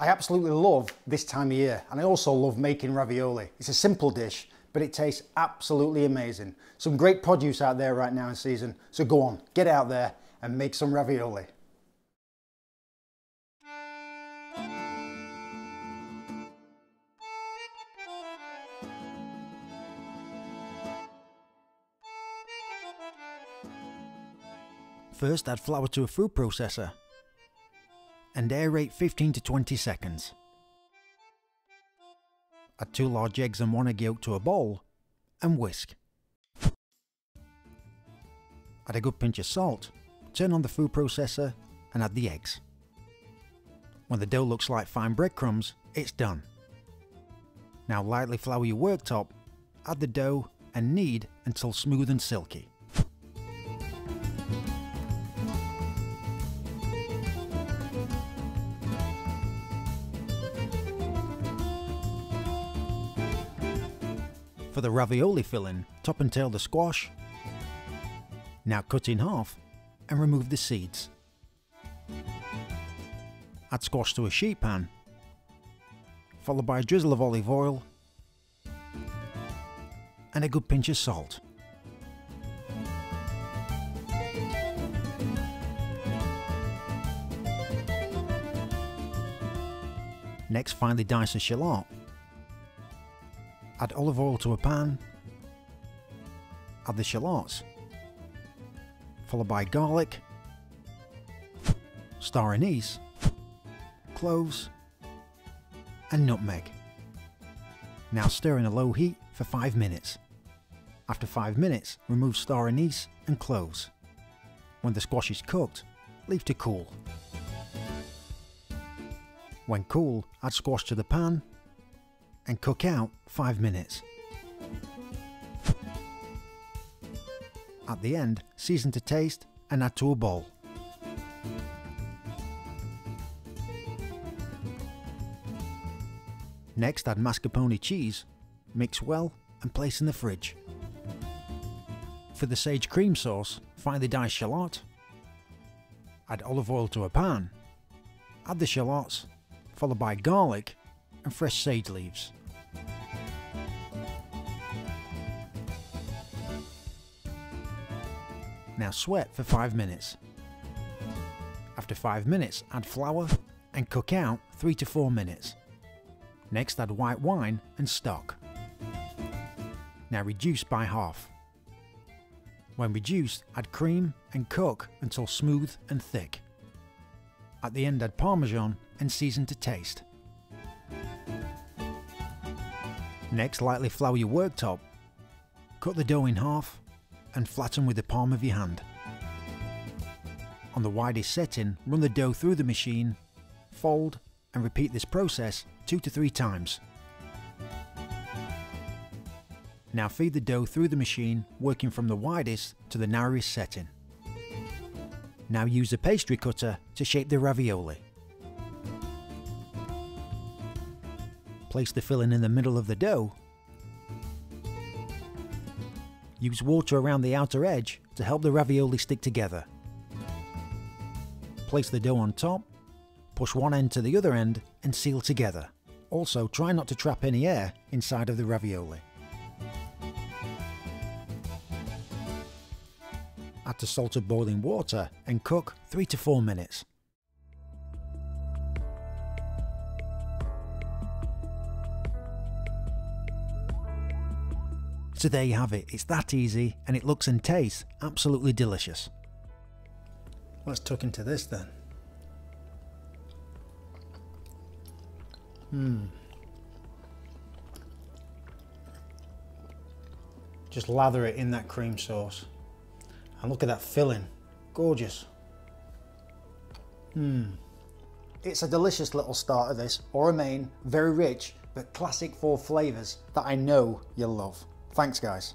I absolutely love this time of year and I also love making ravioli. It's a simple dish, but it tastes absolutely amazing. Some great produce out there right now in season, so go on, get out there and make some ravioli. First add flour to a food processor and aerate 15 to 20 seconds. Add 2 large eggs and 1 egg yolk to a bowl and whisk. Add a good pinch of salt, turn on the food processor and add the eggs. When the dough looks like fine breadcrumbs, it's done. Now lightly flour your worktop, add the dough and knead until smooth and silky. For the ravioli filling, top and tail the squash. Now cut in half and remove the seeds. Add squash to a sheet pan, followed by a drizzle of olive oil and a good pinch of salt. Next finely dice a shallot Add olive oil to a pan. Add the shallots. Followed by garlic, star anise, cloves, and nutmeg. Now stir in a low heat for 5 minutes. After 5 minutes, remove star anise and cloves. When the squash is cooked, leave to cool. When cool, add squash to the pan and cook out 5 minutes. At the end, season to taste and add to a bowl. Next add mascarpone cheese, mix well and place in the fridge. For the sage cream sauce, finely diced shallot, add olive oil to a pan, add the shallots, followed by garlic and fresh sage leaves. Now sweat for 5 minutes. After 5 minutes add flour and cook out 3 to 4 minutes. Next add white wine and stock. Now reduce by half. When reduced add cream and cook until smooth and thick. At the end add parmesan and season to taste. Next, lightly flour your worktop. Cut the dough in half and flatten with the palm of your hand. On the widest setting, run the dough through the machine, fold and repeat this process two to three times. Now feed the dough through the machine, working from the widest to the narrowest setting. Now use a pastry cutter to shape the ravioli. Place the filling in the middle of the dough. Use water around the outer edge to help the ravioli stick together. Place the dough on top, push one end to the other end and seal together. Also try not to trap any air inside of the ravioli. Add to salted boiling water and cook 3 to 4 minutes. So there you have it, it's that easy and it looks and tastes absolutely delicious. Let's tuck into this then. Hmm. Just lather it in that cream sauce. And look at that filling. Gorgeous. Hmm. It's a delicious little starter this, or a main, very rich, but classic four flavours that I know you'll love. Thanks guys.